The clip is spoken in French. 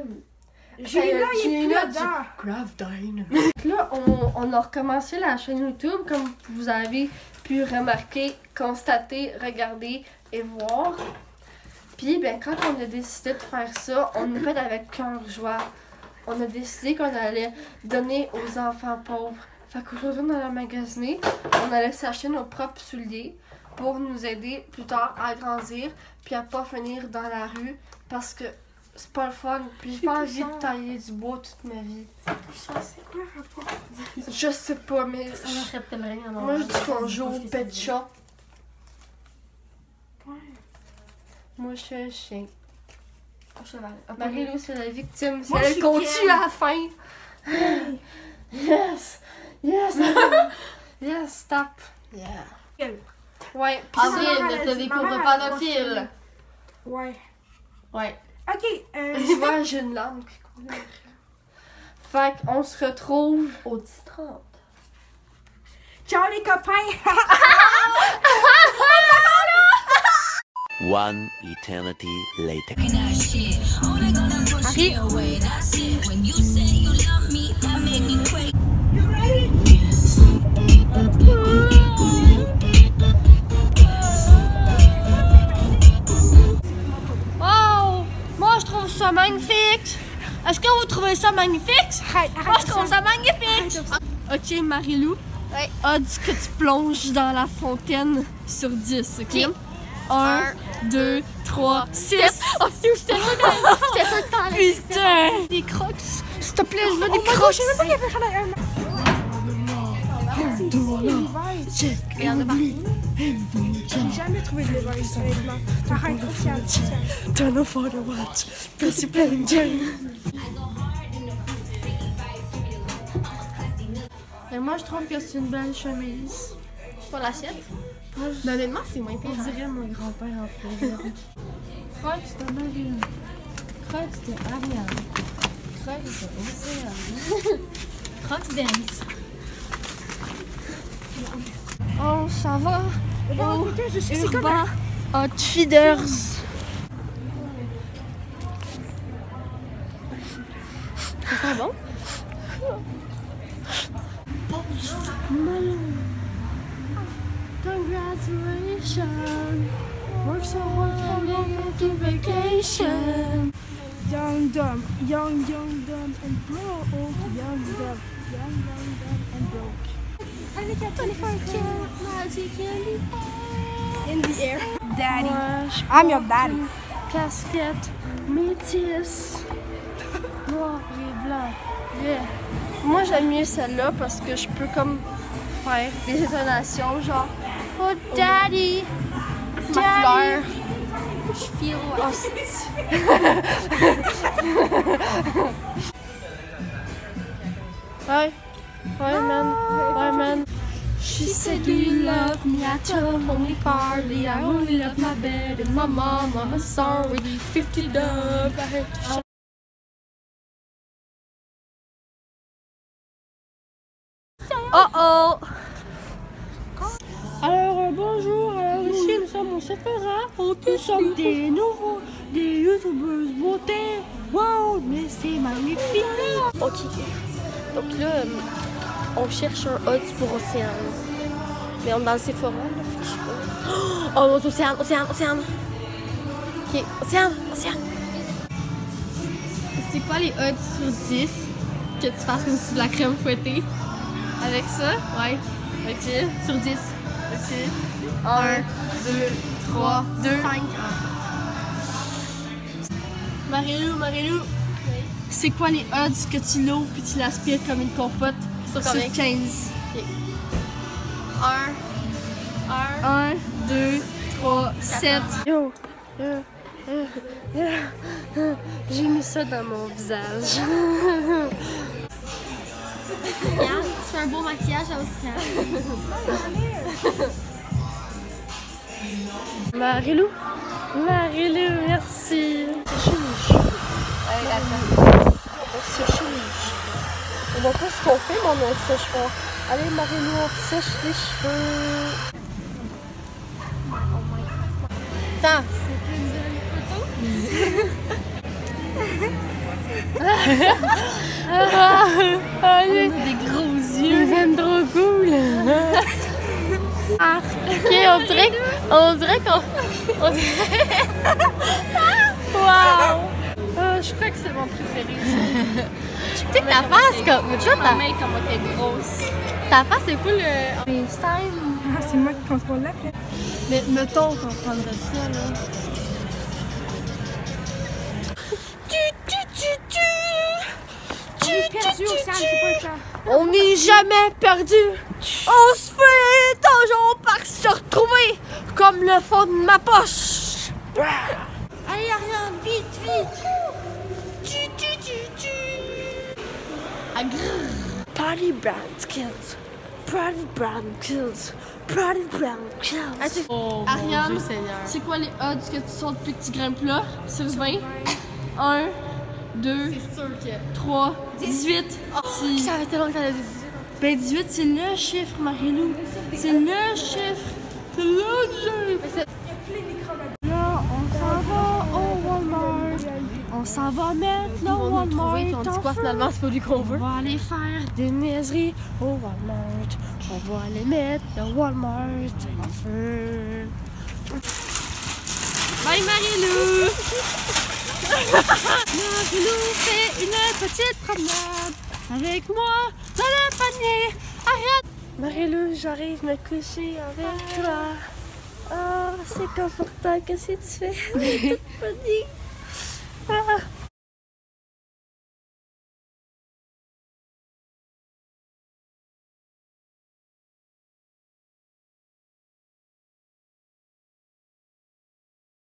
plus Gina. Gravdine. Là, on, on a recommencé la chaîne YouTube, comme vous avez pu remarquer, constater, regarder et voir. Puis, ben, quand on a décidé de faire ça, on l'a fait avec cœur joie. On a décidé qu'on allait donner aux enfants pauvres. Fait qu'aujourd'hui, on allait magasiner, on allait s'acheter nos propres souliers pour nous aider plus tard à grandir, puis à pas finir dans la rue, parce que c'est pas le fun. Puis j'ai pas envie de tailler du bois toute ma vie. C'est quoi le rapport? Je sais pas, mais Ça me rappelle rien. non. moi je dis qu'on joue au pet shop. Ouais. Moi je suis un chien. Au cheval. Marie-Lou c'est la victime, c'est elle qu'on tue à la fin. Yes! Yes! yes, stop! Yeah. Ouais, pis Ah, Avril, dit- découvert maman, pas de fil. Ouais. Ouais. Ok, euh, tu vois, j'ai une larme qui coule. Fait qu'on se retrouve Au 10-30. ciao les copains! One eternity later. You ready? Ça magnifique! Est-ce que vous trouvez ça magnifique? Arrête, Moi, je trouve ça magnifique! Ok, Marilou. Ouais. Odds que tu plonges dans la fontaine sur 10, ok? 1, 2, 3, 6. Oh, putain, j'étais sûre que t'allais. Putain! Des crocs! S'il te plaît, je veux des Oh god, crocs! je savais pas qu'il y avait un partout. J'ai jamais trouvé de Levi's, honnêtement. Arrête, Océane. Turn off for the watch. Playing game. Et moi, je trouve que c'est une belle chemise. Pas l'assiette? Je Honnêtement, c'est moins pire. on dirait mon grand-père en fait. Crocs de Marine. Crocs de Ariane. Crocs de Océane. Crocs dance. On s'en va Oh, putain, je sais c'est comme Urban Hot Feeders. Ça sent bon? Malone. Congratulations. Work so hard for going to vacation. Young, dumb, young, young, dumb, and broke. Young, dumb, young, young, dumb, and broke. I got 24 karat magic candy. In the air. Daddy. Moi, I'm your daddy. Casquette métisse. Noir et blanc. Yeah. Moi, j'aime mieux celle-là parce que je peux comme faire des intonations genre Oh daddy! Ma couleur. Je feel c'est- ouais, ouais, man, ouais, man. She said, Do you love me? I told her only partly. I only love my bed and my mom. I'm sorry. 50 dub. I had to shut Oh oh! Alors euh, bonjour, alors ici nous sommes au Sephora. Nous sommes des nouveaux, des youtubeuses beauté. Wow, mais c'est magnifique! Ok, donc là, euh, on cherche un hot pour Océane. Mais on est dans le Sephora, là, fait que je sais pas. Oh mon Dieu, Océane, Océane, Océane! Ok, Océane, Océane! C'est quoi les odds sur 10 que tu fasses comme si de la crème fouettée? Avec ça? Ouais. Ok. Sur 10. Ok. 1, 2, 3, 2, 5. Marilou, Marilou, c'est quoi les odds que tu l'ouvres puis tu l'aspires comme une compote? Sur sur combien? 15? 1, 1, 1, 2, 3, 7. Yo, euh, euh, euh, j'ai mis ça dans mon visage. Regarde, tu fais un beau maquillage à Océane. Marilou, Marilou, merci. C'est chaud chaud les cheveux. On va pas ce qu'on fait, mais on sèche pas. Allez Marilou, on sèche les cheveux. Attends. des gros yeux. Ils trop cool. ok, on dirait, on dirait qu'on. Je crois que c'est mon préféré. Tu sais que ta face, comme. Tu vois, ta, main, comme elle était grosse. ta face, c'est full. euh, FaceTime. Ah, c'est moi qui contrôle la clé. Mais mettons qu'on prendrait ça, là. Perdu au centre, c'est pas le temps. On n'est jamais perdu. On se fait toujours par se retrouver comme le fond de ma poche. Allez, Ariane, vite, vite. Party Brown Kills. Party Brown Kills. Party Brown Kills. Oh, Ariane. C'est quoi les odds que tu sautes depuis que tu grimpes là? Sur 20? 1, 2, C'est sûr que. 3, 18. Je savais tellement que t'allais dire 18. Ben 18, c'est le chiffre, Marilou. C'est le chiffre. C'est le chiffre. Là, on s'en va au Walmart. On s'en va mettre On va nous Walmart trouver, on dit quoi feu. finalement, c'est pas lui qu'on On veut. va aller faire des niaiseries au Walmart. On va aller mettre le Walmart en feu. Bye Marilou! Marilou fait une petite promenade avec moi dans le panier. Arrête! Marilou, j'arrive me coucher avec toi. Oh, c'est confortable. Qu'est-ce que tu fais? Toute panique.